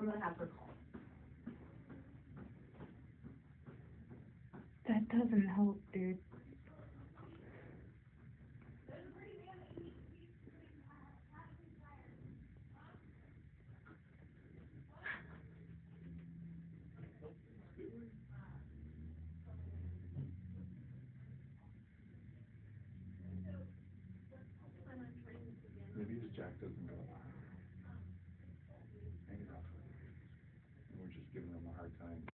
I'm gonna have her call. That doesn't help, dude. Maybe his jack doesn't go. Giving him a hard time.